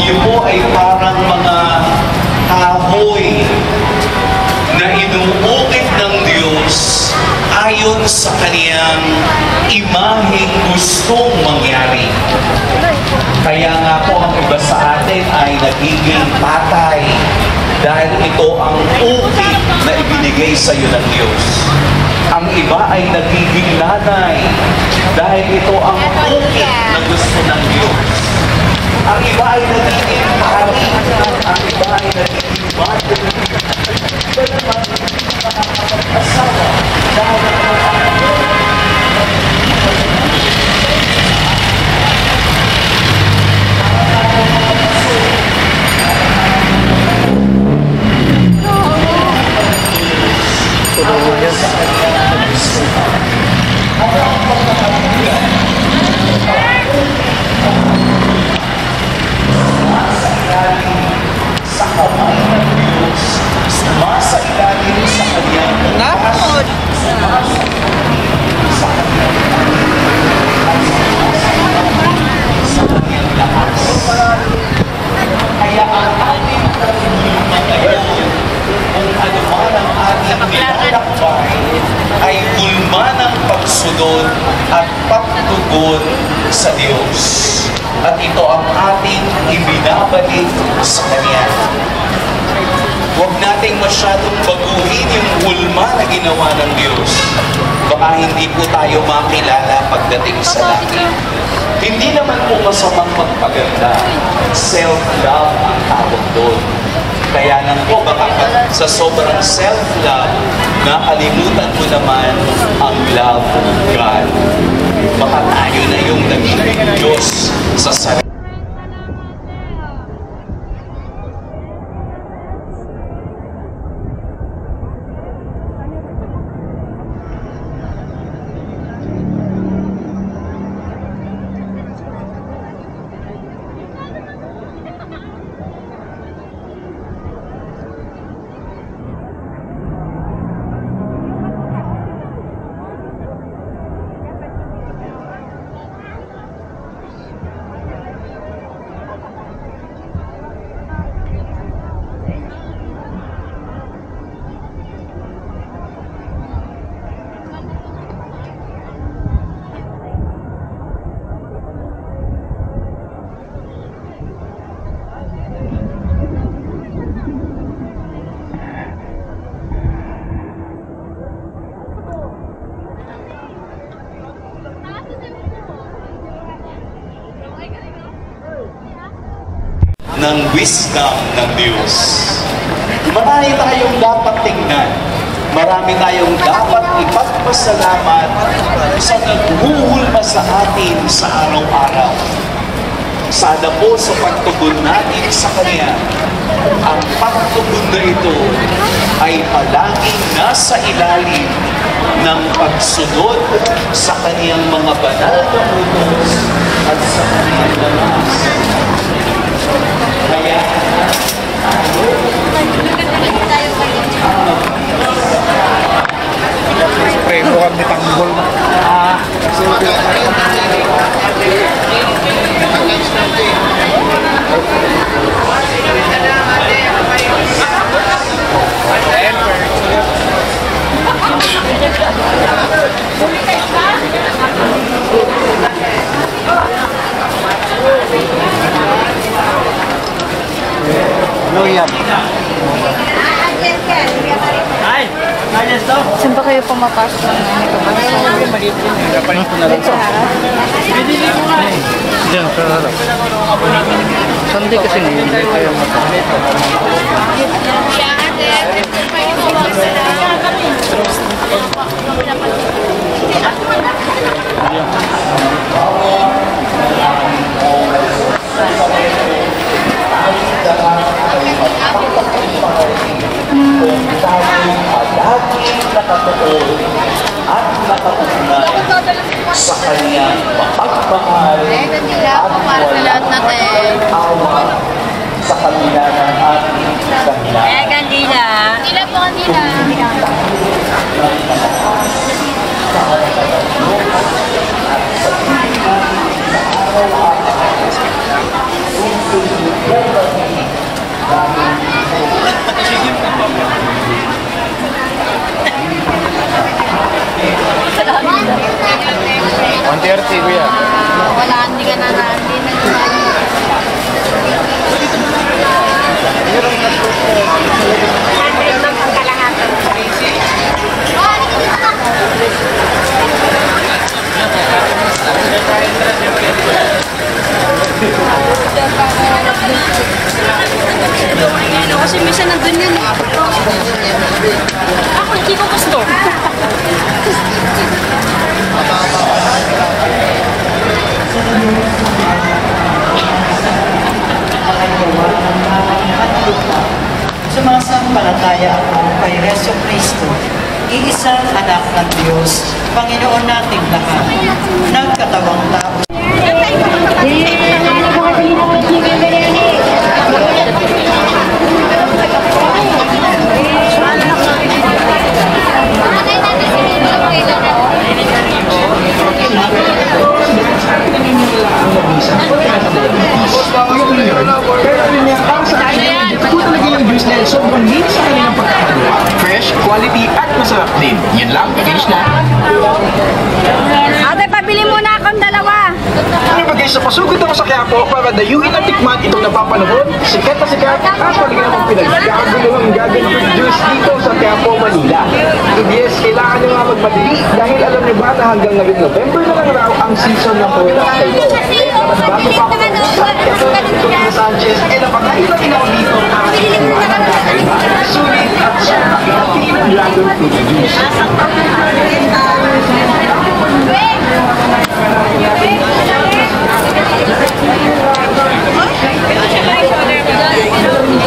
Tayo po ay parang mga kahoy na inuukit ng Diyos ayon sa kaniyang imaheng gustong mangyari. Kaya nga po ang iba sa atin ay nagiging patay dahil ito ang ukit na ibinigay sa iyo ng Diyos. Ang iba ay nagiging nanay dahil ito ang ukit na gusto ng Diyos. Ang iba ay nagiging pari, ang iba ay nagiging mother, iba naman asawa dahil ang sa pagsunod at pagtugon sa Diyos. At ito ang ating ibinabalik sa Kanya. Masyadong baguhin yung hulma na ginawa ng Diyos. Baka hindi po tayo makilala pagdating sa langit. Hindi naman po masamang magpaganda. Self-love ang tawag doon. Kaya lang po, baka sa sobrang self-love, nakalimutan mo naman ang love of God. Baka tayo na yung naging Diyos sa sarili. Ng wisdom ng Diyos. Marami tayong dapat tingnan. Marami tayong dapat ipagpasalamat sa naghuhulma sa atin sa araw-araw. Sana po sa pagtugon natin sa Kanya, ang pagtugon na ito ay palaging nasa ilalim ng pagsunod sa Kaniyang mga banal na utos at sa Kaniyang lamas. Yan? Saan ba kayo pumapasok ng ganito? Kapalit ko na lang Sa harap? Diyan, sa harap. Sunday kasi ngayon, hindi tayo makapalit. kung totoo at mapatutunan sa kanyang mapagmahal at walang awa sa kanila ng ating kanila. Eh, kanila. Kanila po, kanila. Thank you. 130, kuya. Wala, hindi ka na natin. Kasi minsan nandun yan. Sumasampalataya ako kay Yeso Cristo, iisang anak ng Diyos, Panginoon nating lahat, nagkatawang tao sobrang linis sa kanilang pagkakagawa. Fresh, quality, at masarap din. Yan lang, finish na. Ate, pabili muna akong dalawa. Ano ba guys, napasugod ako sa Quiapo para dayuhin at tikman itong napapanahon, sikat na sikat at talaga namang pinagkakagulo ang gaganapin juice dito sa Quiapo, Manila. And yes, kailangan nyo nga magmadali dahil alam nyo ba na hanggang ngayong November na lang raw ang season ng products na ito. Naman bago pa ako sa ito ni Sanchez, eh napakailan ako dito na sulit at sobrang healthy ng dragon fruit juice. Lipstick Thank you.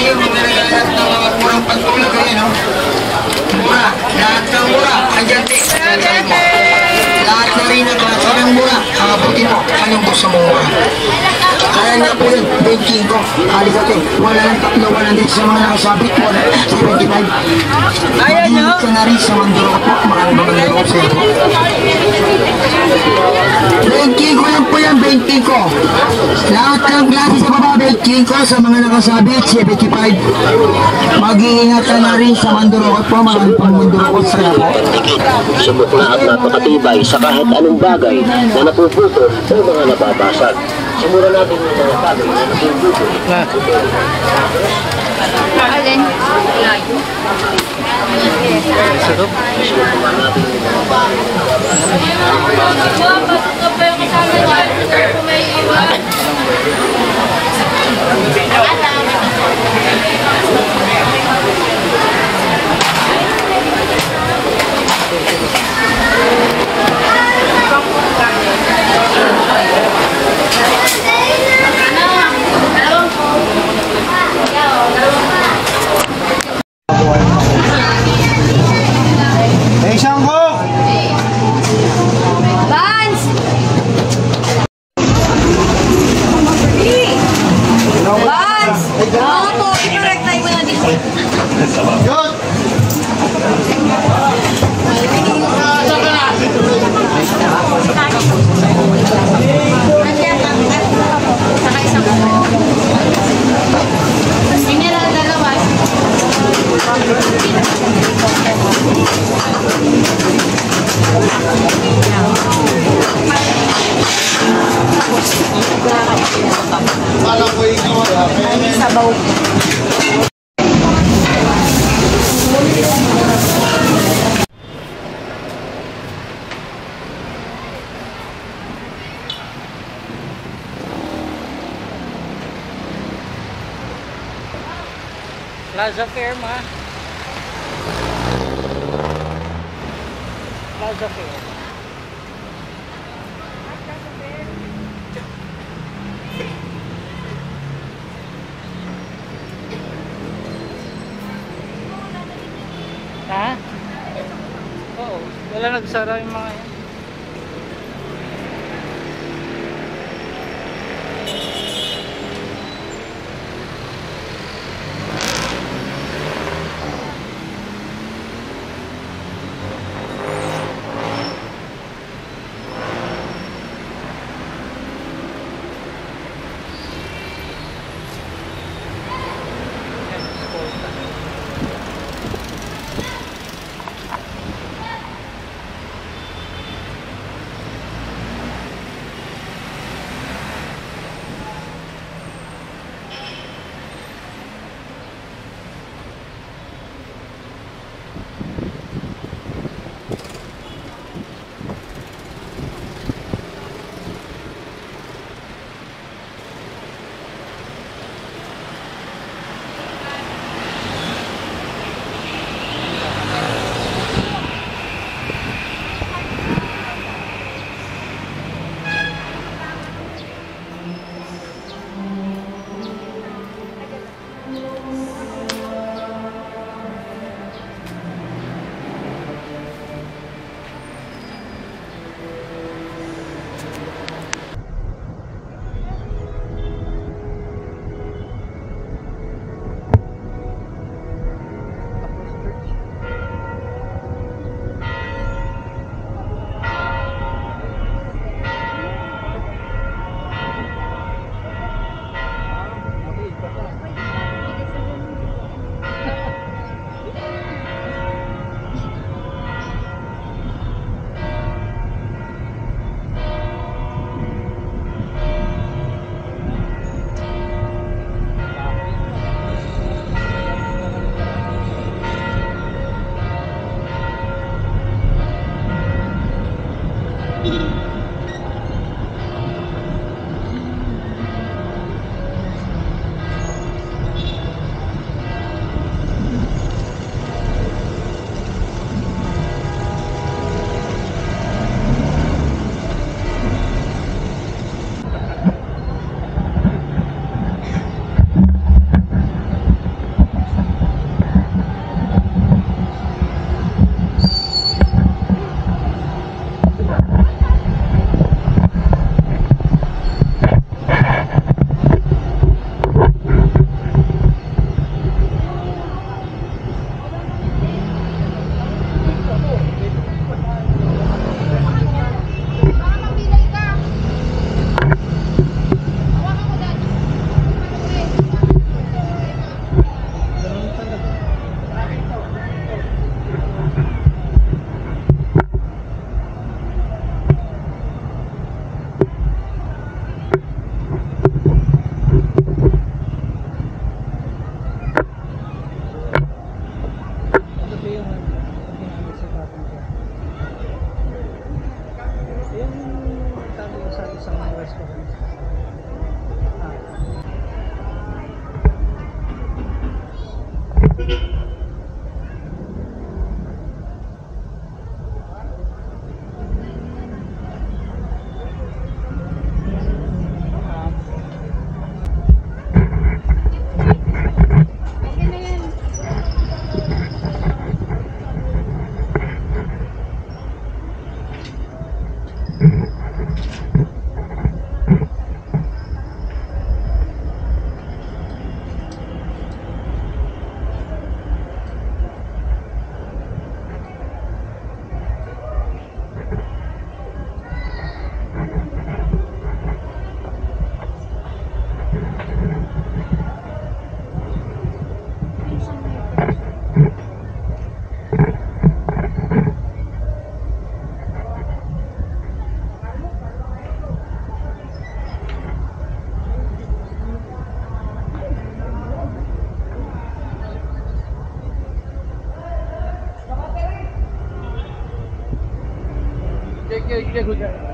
Yung mga naglalat ng mga kurang pantulog kayo, no? Mura, lahat ng mura, andyan din. Lahat na rin ang klase ng mura, abutin mo, anong gusto mong mura? Kaya nga po yun, baking ko, alikate, wala ng tatlo, wala din sa mga nakasabit, wala, 75. Ayaw nyo? Sa na rin sa manduro ko po, maraming magandang ko sa iyo. Baking ko yan po yan, baking ko. Lahat ng klase sa baba, baking King ko sa mga nakasabit, 75. Mag-iingat ka na rin sa mandurukot po, marami pang mandurukot sa po. Dikit, sumukla at napakatibay sa kahit anong bagay na napuputol o mga nababasag. Simulan natin yung mga bagay na napuputol. Na. Alin? Sarap. Vance! Plaza Fair, ma. Plaza Fair. Ha? Oo. Wala nagsara yung mga ठीक है गुजर